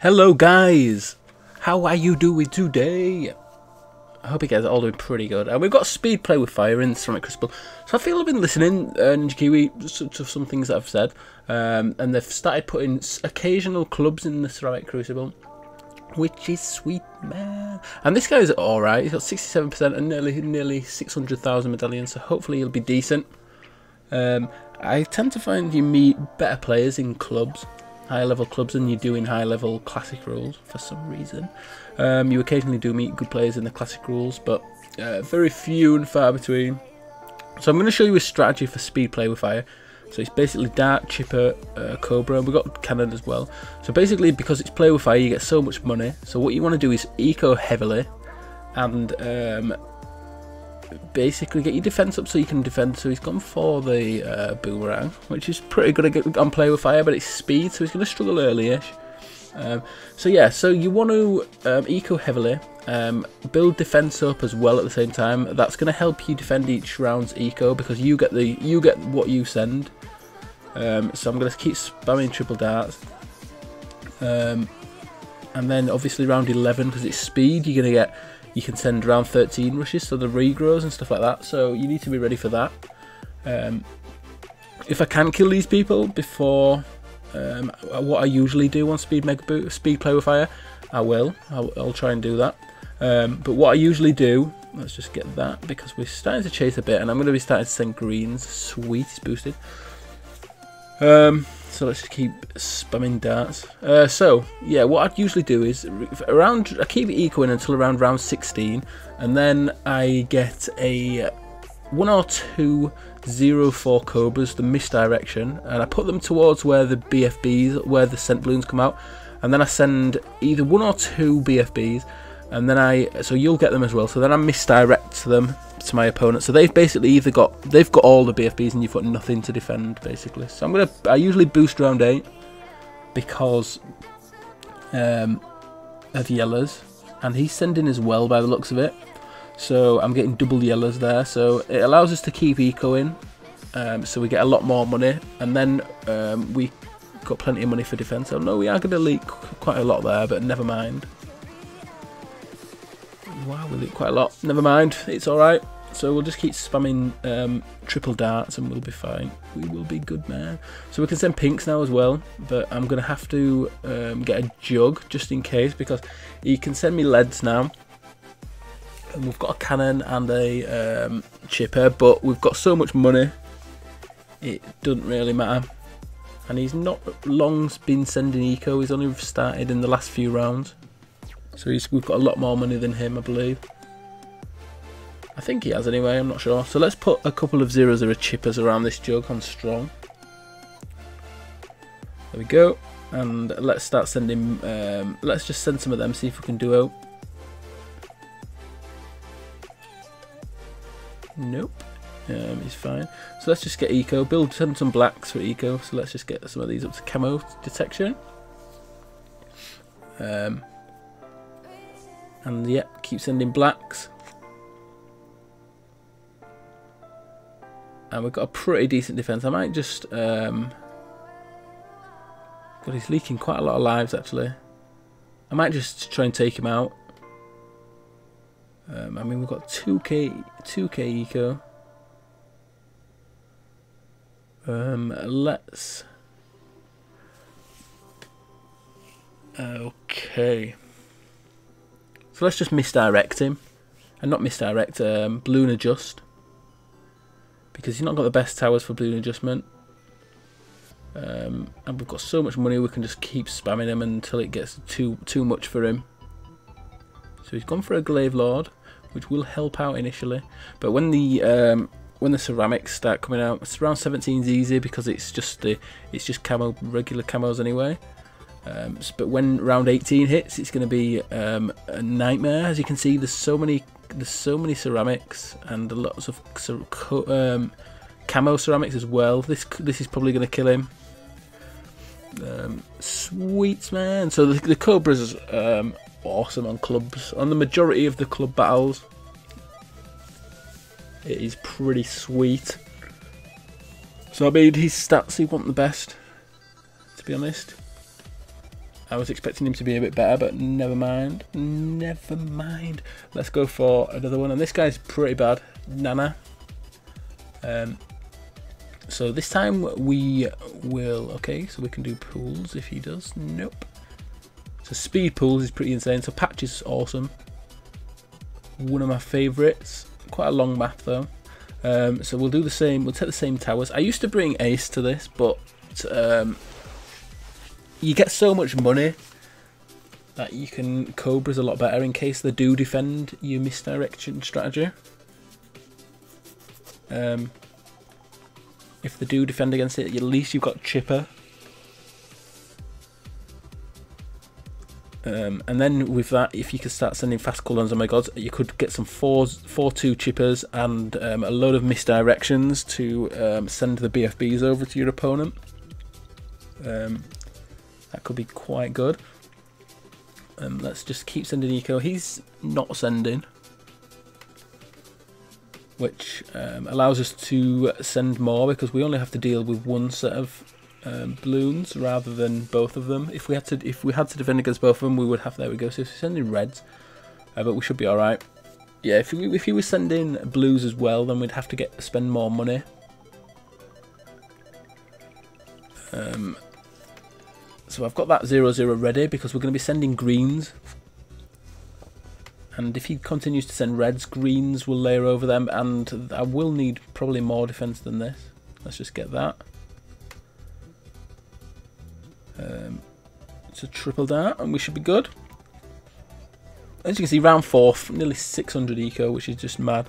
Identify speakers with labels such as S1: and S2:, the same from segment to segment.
S1: Hello guys! How are you doing today? I hope you guys are all doing pretty good. And we've got speed play with fire in the Ceramic Crucible. So I feel I've been listening, uh, Ninja Kiwi, to, to some things that I've said. Um, and they've started putting occasional clubs in the Ceramic Crucible. Which is sweet, man. And this guy's alright. He's got 67% and nearly nearly 600,000 medallions. So hopefully he'll be decent. Um, I tend to find you meet better players in clubs higher level clubs than you do in high level classic rules for some reason. Um, you occasionally do meet good players in the classic rules, but uh, very few and far between. So I'm going to show you a strategy for speed play with fire. So it's basically Dart, Chipper, uh, Cobra, and we've got Cannon as well. So basically, because it's play with fire, you get so much money. So what you want to do is eco heavily and um, basically get your defense up so you can defend. So he's gone for the uh, boomerang, which is pretty good on play with fire, but it's speed, so he's going to struggle early-ish. Um, so yeah, so you want to um, eco heavily, um, build defense up as well at the same time. That's going to help you defend each round's eco because you get the you get what you send. Um, so I'm going to keep spamming triple darts. Um, and then obviously round 11 because it's speed, you're going to get you can send around 13 rushes, so the regrows and stuff like that. So you need to be ready for that. Um, if I can kill these people before um, what I usually do on Speed Mega Boot, Speed Play with Fire, I will. I'll, I'll try and do that. Um, but what I usually do, let's just get that because we're starting to chase a bit, and I'm going to be starting to send greens. Sweet, it's boosted. Um, so let's just keep spamming darts. Uh, so, yeah, what I'd usually do is around, I keep it ecoing until around round 16, and then I get a one or two zero four cobras, the misdirection, and I put them towards where the BFBs, where the sent balloons come out, and then I send either one or two BFBs, and then I, so you'll get them as well. So then I misdirect them to my opponent. So they've basically either got they've got all the BFBs and you've got nothing to defend basically. So I'm gonna I usually boost round eight because um, of yellows, and he's sending as well by the looks of it. So I'm getting double yellows there. So it allows us to keep ecoing. Um, so we get a lot more money, and then um, we got plenty of money for defense. So no, we are going to leak quite a lot there, but never mind. Wow, we leak quite a lot. Never mind, it's alright. So we'll just keep spamming um, triple darts and we'll be fine. We will be good, man. So we can send pinks now as well, but I'm going to have to um, get a jug just in case because he can send me leads now. And we've got a cannon and a um, chipper, but we've got so much money, it doesn't really matter. And he's not long been sending eco, he's only started in the last few rounds. So we've got a lot more money than him, I believe. I think he has anyway, I'm not sure. So let's put a couple of 0 0 chippers around this jug on strong. There we go. And let's start sending, um, let's just send some of them, see if we can duo. Nope. Um, he's fine. So let's just get eco. Build send some blacks for eco. So let's just get some of these up to camo detection. Um, and yeah, keep sending blacks. And we've got a pretty decent defence. I might just... Um, God, he's leaking quite a lot of lives, actually. I might just try and take him out. Um, I mean, we've got 2k, 2k eco. Um, let's... Okay. So let's just misdirect him. And not misdirect, um, balloon adjust. Because he's not got the best towers for balloon adjustment. Um, and we've got so much money we can just keep spamming him until it gets too too much for him. So he's gone for a Glaive Lord, which will help out initially. But when the um, when the ceramics start coming out, it's around 17 is easy because it's just the it's just camo regular camos anyway. Um, but when round 18 hits, it's going to be um, a nightmare. As you can see, there's so many there's so many ceramics and lots of um, camo ceramics as well. This this is probably going to kill him. Um, sweet man. So the, the Cobra's um, awesome on clubs. On the majority of the club battles, it is pretty sweet. So I mean, his stats he want the best, to be honest. I was expecting him to be a bit better, but never mind. Never mind. Let's go for another one. And this guy's pretty bad. Nana. Um, so this time we will... Okay, so we can do pools if he does. Nope. So speed pools is pretty insane. So patch is awesome. One of my favourites. Quite a long map though. Um, so we'll do the same. We'll take the same towers. I used to bring Ace to this, but um, you get so much money that you can Cobras a lot better in case they do defend your misdirection strategy. Um, if they do defend against it, at least you've got Chipper. Um, and then with that, if you could start sending fast cooldowns, oh my god, you could get some 4-2 chippers and um, a load of misdirections to um, send the BFBs over to your opponent. Um, that could be quite good. Um, let's just keep sending eco. He's not sending, which um, allows us to send more because we only have to deal with one set of um, balloons rather than both of them. If we had to, if we had to defend against both of them, we would have. There we go. So sending reds, uh, but we should be all right. Yeah, if if he was sending blues as well, then we'd have to get spend more money. Um, so I've got that 0-0 ready because we're going to be sending greens. And if he continues to send reds, greens will layer over them. And I will need probably more defense than this. Let's just get that. Um, it's a triple dart and we should be good. As you can see, round fourth, nearly 600 eco, which is just mad.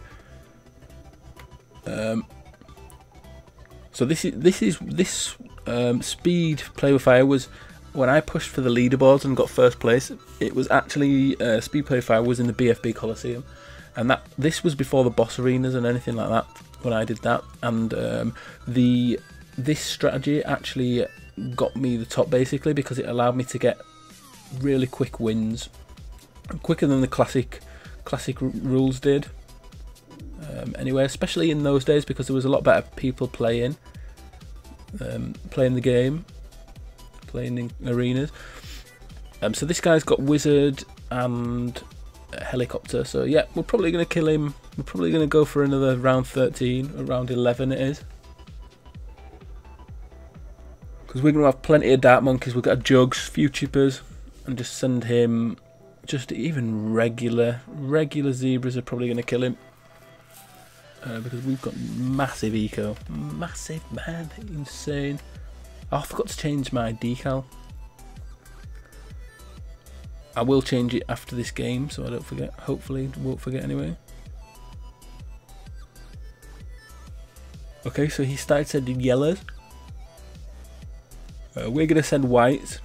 S1: Um, so this is this is this um, speed play with fire was when I pushed for the leaderboards and got first place, it was actually uh, Speed Play Fire was in the BFB Coliseum, and that this was before the boss arenas and anything like that. When I did that, and um, the this strategy actually got me the top basically because it allowed me to get really quick wins, quicker than the classic classic rules did. Um, anyway, especially in those days because there was a lot better people playing um, playing the game playing in arenas. Um, so this guy's got wizard and helicopter. So yeah, we're probably going to kill him. We're probably going to go for another round 13, around 11 it is. Because we're going to have plenty of Dart Monkeys. We've got Jugs, few Chippers, and just send him just even regular, regular Zebras are probably going to kill him. Uh, because we've got massive eco. Massive, man. Insane. Oh, I forgot to change my decal. I will change it after this game so I don't forget. Hopefully won't forget anyway. Okay, so he started sending yellows. Uh, we're going to send whites.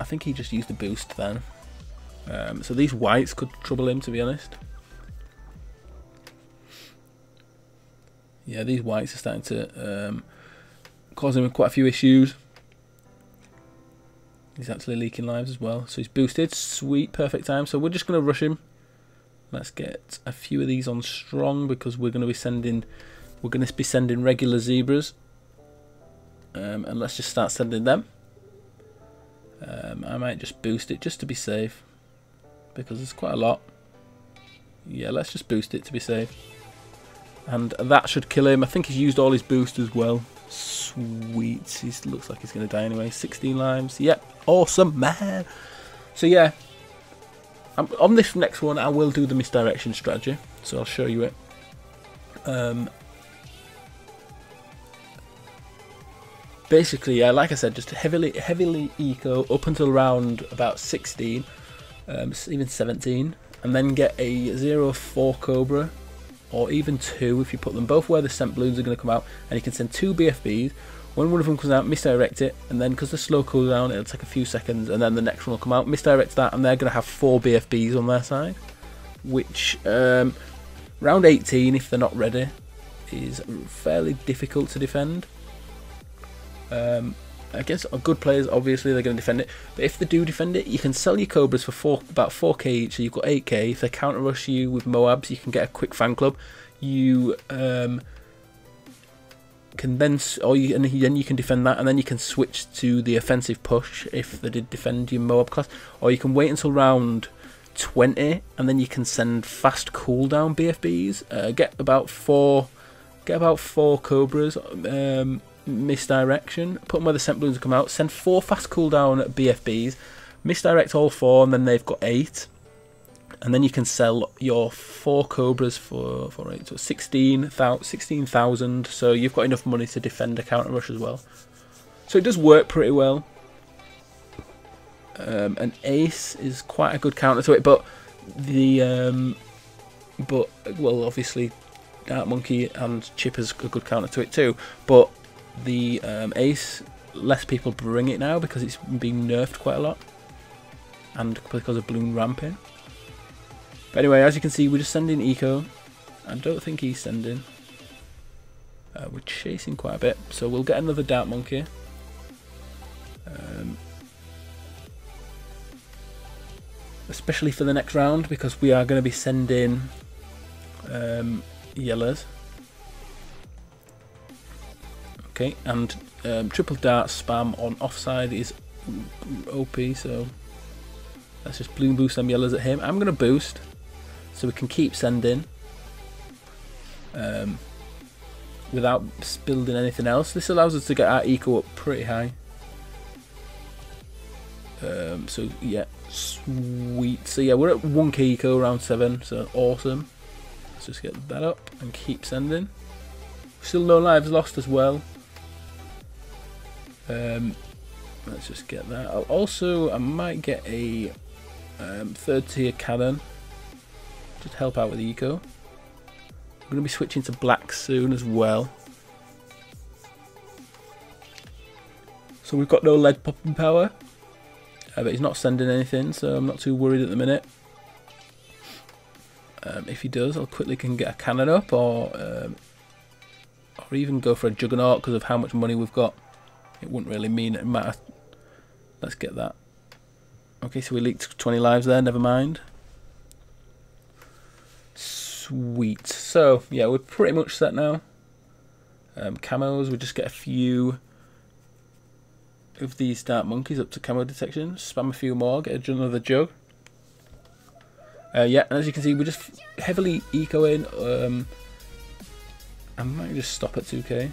S1: I think he just used the boost then. Um, so these whites could trouble him to be honest. Yeah, these whites are starting to um, cause him quite a few issues. He's actually leaking lives as well. So he's boosted. Sweet, perfect time. So we're just going to rush him. Let's get a few of these on strong because we're going to be sending we're going to be sending regular zebras. Um, and let's just start sending them. Um, I might just boost it just to be safe because it's quite a lot. Yeah, let's just boost it to be safe. And that should kill him. I think he's used all his boost as well. Sweet. He looks like he's going to die anyway. 16 lives. Yep. Awesome, man. So, yeah. Um, on this next one, I will do the misdirection strategy. So, I'll show you it. Um, basically, yeah, like I said, just heavily, heavily eco up until around about 16, um, even 17, and then get a 0-4 Cobra or even two if you put them both where the sent balloons are going to come out and you can send two BFBs when one of them comes out misdirect it and then because the slow cooldown it'll take a few seconds and then the next one will come out. Misdirect that and they're going to have four BFBs on their side which um, round 18 if they're not ready is fairly difficult to defend. Um, against good players, obviously they're going to defend it. But if they do defend it, you can sell your Cobras for four, about 4k each, so you've got 8k. If they counter rush you with Moabs, you can get a quick fan club. You um, can then or you, and then you can defend that, and then you can switch to the offensive push if they did defend your Moab class, or you can wait until round 20 and then you can send fast cooldown BFBs. Uh, get about four, get about four Cobras. Um, misdirection. Put them where the sent balloons come out. Send four fast cooldown BFBs. Misdirect all four, and then they've got eight. And then you can sell your four Cobras for, for eight, so 16,000. 16, so you've got enough money to defend a counter rush as well. So it does work pretty well. Um, an ace is quite a good counter to it, but the um, but well, obviously, Dart Monkey and Chip is a good counter to it too. But the um, ace, less people bring it now because it's being nerfed quite a lot, and because of balloon ramping. But anyway, as you can see, we're just sending eco. I don't think he's sending. Uh, we're chasing quite a bit, so we'll get another Dart Monkey. Um, especially for the next round because we are going to be sending um, yellows. Okay, and um, triple dart spam on offside is OP, so let's just bloon boost them yellows at him. I'm going to boost so we can keep sending um, without building anything else. This allows us to get our eco up pretty high. Um, so yeah, sweet. So yeah, we're at 1k eco round 7, so awesome. Let's just get that up and keep sending. Still no lives lost as well. Um, let's just get that. I'll also, I might get a um, third tier cannon. Just help out with the eco. I'm going to be switching to black soon as well. So we've got no lead popping power. Uh, but he's not sending anything, so I'm not too worried at the minute. Um, if he does, I'll quickly can get a cannon up, or um, or even go for a juggernaut because of how much money we've got. It wouldn't really mean it matter. Let's get that. Okay, so we leaked 20 lives there. Never mind. Sweet. So yeah, we're pretty much set now. Um, camos, we just get a few of these dart monkeys up to camo detection. Spam a few more, get another jug. Uh, yeah, and as you can see, we're just heavily ecoing. Um, I might just stop at 2k.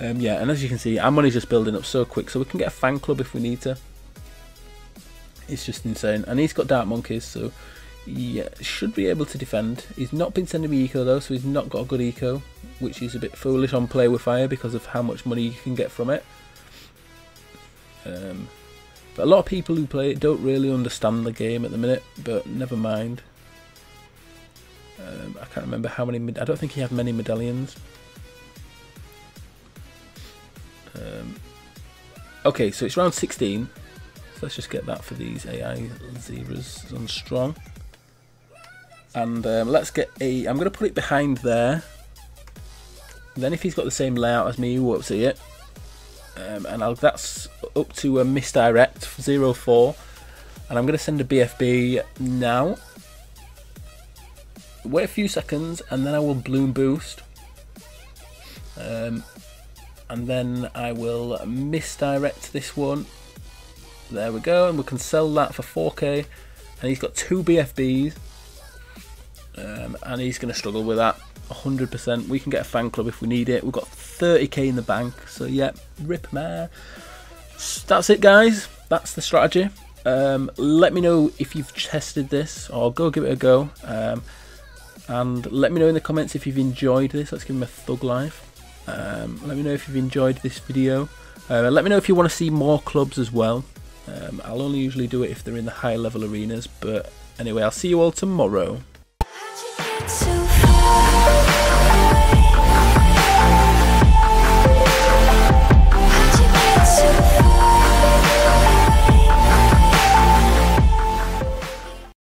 S1: Um, yeah, and as you can see, our money's just building up so quick, so we can get a fan club if we need to. It's just insane. And he's got dart monkeys, so yeah, should be able to defend. He's not been sending me eco though, so he's not got a good eco, which is a bit foolish on play with fire because of how much money you can get from it. Um, but a lot of people who play it don't really understand the game at the minute, but never mind. Um, I can't remember how many. I don't think he had many medallions. Um, okay, so it's round 16. So let's just get that for these AI zebras on strong. And um, let's get a... I'm going to put it behind there. Then if he's got the same layout as me, won't see it. Um, and I'll, that's up to a misdirect, 04. And I'm going to send a BFB now. Wait a few seconds, and then I will bloon boost. Um, and then I will misdirect this one. There we go, and we can sell that for 4k. And he's got two BFBs. Um, and he's going to struggle with that 100%. We can get a fan club if we need it. We've got 30k in the bank, so yeah, rip man. That's it, guys. That's the strategy. Um, let me know if you've tested this, or go give it a go. Um, and let me know in the comments if you've enjoyed this. Let's give him a thug life. Um, let me know if you've enjoyed this video. Uh, let me know if you want to see more clubs as well. Um, I'll only usually do it if they're in the high level arenas, but anyway, I'll see you all tomorrow.